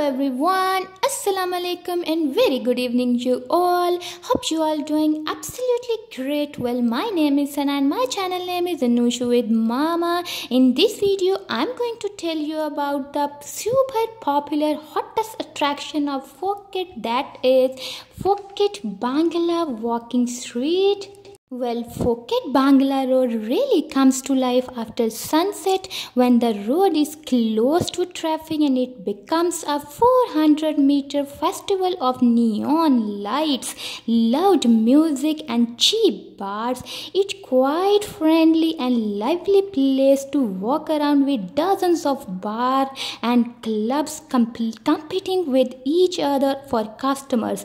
everyone. Assalamu alaikum and very good evening you all. Hope you all doing absolutely great. Well my name is Sana and my channel name is Anoushey with Mama. In this video I'm going to tell you about the super popular hottest attraction of Phuket that is Phuket Bangla walking street well, Phuket Bangla Road really comes to life after sunset when the road is closed to traffic and it becomes a 400 meter festival of neon lights, loud music, and cheap bars. It's quite friendly and lively place to walk around with dozens of bars and clubs comp- competing with each other for customers.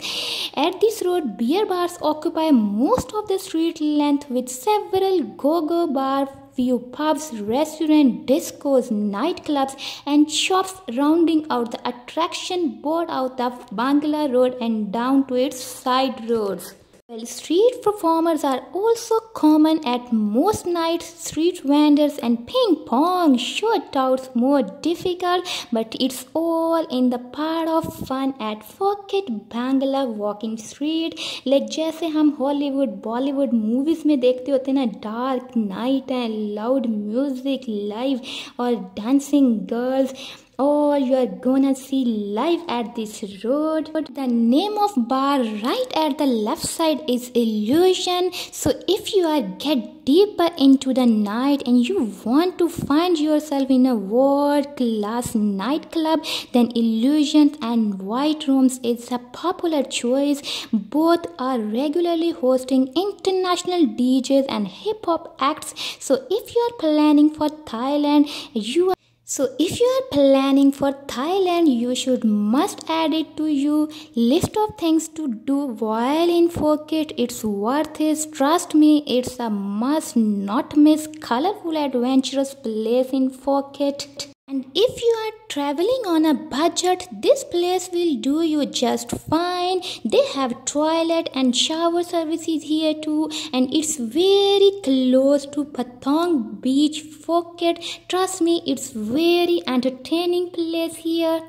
At this road, beer bars occupy most of the street length with several go-go bar few pubs, restaurants, discos, nightclubs, and shops rounding out the attraction both out of Bangla Road and down to its side roads. Well, street performers are also common at most nights. Street vendors and ping pong shootouts more difficult, but it's all in the part of fun at Phuket Bangla Walking Street. Like जैसे हम Hollywood Bollywood movies में देखते होते ना dark night and loud music live और dancing girls all you are gonna see live at this road. But the name of bar right at the left side is Illuzion. So if you are get deeper into the night and you want to find yourself in a world class nightclub then Illuzions and white rooms is a popular choice. Both are regularly hosting international djs and hip hop acts. So if you are planning for thailand you are so if you are planning for Thailand, you should must add it to your list of things to do while in Phuket. It's worth it. Trust me, it's a must not miss colorful adventurous place in Phuket. And if you are traveling on a budget, this place will do you just fine. They have toilet and shower services here too, and it's very close to Patong Beach, Phuket. Trust me, it's very entertaining place here.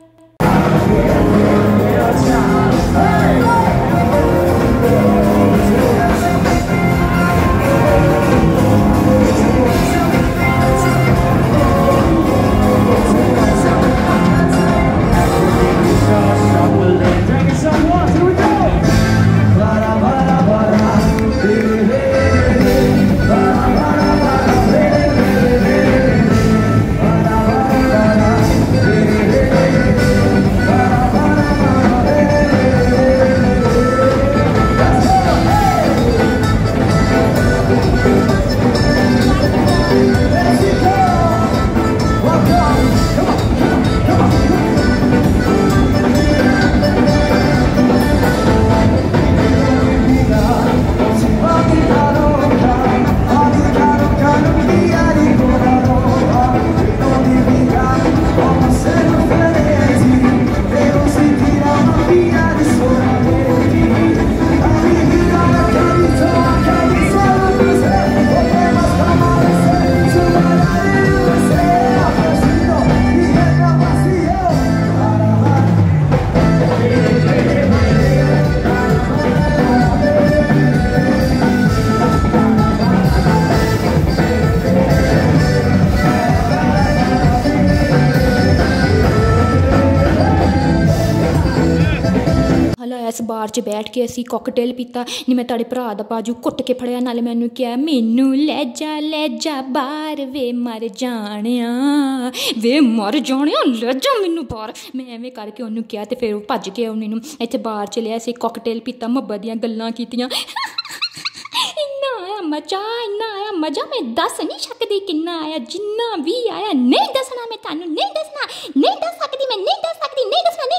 ਹਲਾ ਇਸ ਬਾਰ 'ਚ ਬੈਠ ਕੇ ਅਸੀਂ cocktail ਪੀਤਾ। ਨਹੀਂ ਮੈਂ ਤੁਹਾਡੇ ਭਰਾ ਦਾ ਬਾਜੂ ਕੁੱਟ ਕੇ ਫੜਿਆ, ਨਾਲੇ ਮੈਨੂੰ ਕਿਹਾ, ਮੈਨੂੰ ਲੈ ਜਾ ਲੈ ਜਾ ਬਾਹਰ ਵੇ ਮਰ ਜਾਣਿਆ, ਵੇ ਮਰ ਜਾਣਿਆ, ਲੈ ਜਾ ਮੈਨੂੰ ਬਾਹਰ। ਮੈਂ ਐਵੇਂ ਕਰਕੇ ਉਹਨੂੰ ਕਿਹਾ ਤੇ ਫਿਰ ਉਹ ਭੱਜ ਕੇ ਉਹਨੇ ਨੂੰ ਇੱਥੇ ਬਾਹਰ ਚ ਲਿਆ ਸੀ ਕਾਕਟੇਲ ਪੀਤਾ, ਮੁਹੱਬਤ ਦੀਆਂ ਗੱਲਾਂ ਕੀਤੀਆਂ। ਇੰਨਾ ਆਇਆ ਮਜ਼ਾ, ਇੰਨਾ ਆਇਆ ਮਜ਼ਾ, ਮੈਂ ਦੱਸ ਨਹੀਂ ਸਕਦੀ ਕਿੰਨਾ ਆਇਆ, ਜਿੰਨਾ ਵੀ ਆਇਆ, ਨਹੀਂ ਦੱਸਣਾ ਮੈਂ ਤੁਹਾਨੂੰ, ਨਹੀਂ ਦੱਸਣਾ, ਨਹੀਂ ਦੱਸ ਸਕਦੀ ਮੈਂ, ਨਹੀਂ ਦੱਸ ਸਕਦੀ, ਨਹੀਂ ਦੱਸਣਾ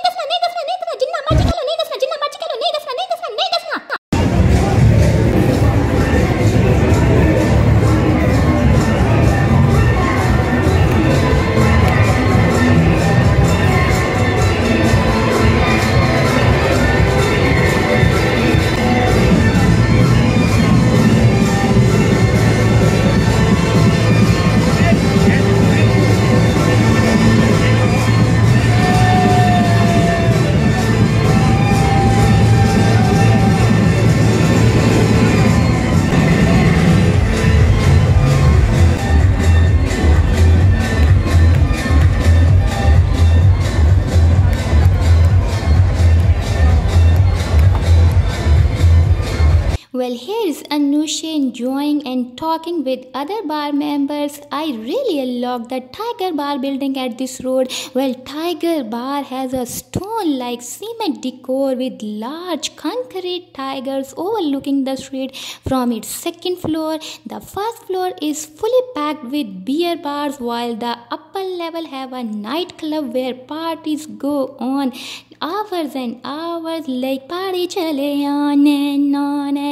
Anusha enjoying and talking with other bar members. I really unlocked the Tiger Bar building at this road. Well, Tiger Bar has a stone like cement decor with large concrete tigers overlooking the street from its second floor. The first floor is fully packed with beer bars while the upper level have a nightclub where parties go on hours and hours like party chale on and on and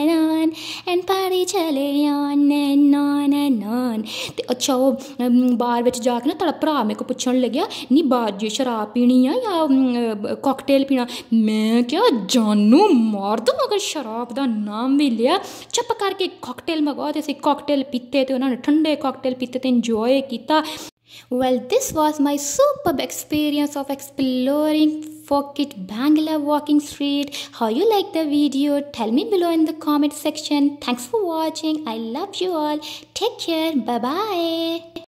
ਅੱਛਾ ਉਹ ਬਾਰ ਵਿੱਚ ਜਾ ਕੇ ਨਾ ਤੁਹਾਡਾ ਭਰਾ ਮੇਰੇ ਕੋ ਪੁੱਛਣ ਲੱਗਿਆ ਨਹੀਂ ਬਾਹਰ ਜੇ ਸ਼ਰਾਬ ਪੀਣੀ ਆ ਜਾਂ ਕਾਕਟੇਲ ਪੀਣਾ? ਮੈਂ ਕਿਹਾ ਜਾਨੂ ਮਾਰ ਦੋ ਮਗਰ ਸ਼ਰਾਬ ਦਾ ਨਾਮ ਵੀ ਲਿਆ ਚੁੱਪ ਕਰਕੇ ਕਾਕਟੇਲ ਮੰਗਵਾ ਤੇ ਅਸੀਂ ਕਾਕਟੇਲ ਪੀਤੇ ਤੇ ਉਹਨਾਂ ਨੇ ਠੰਡੇ ਕਾਕਟੇਲ ਪੀਤੇ ਤੇ ਇੰਜੋਏ ਕੀਤਾ। Well, this was my superb experience of exploring Phuket Bangla walking street. How you like the video? Tell me below in the comment section. Thanks for watching. I love you all. Take care. Bye bye.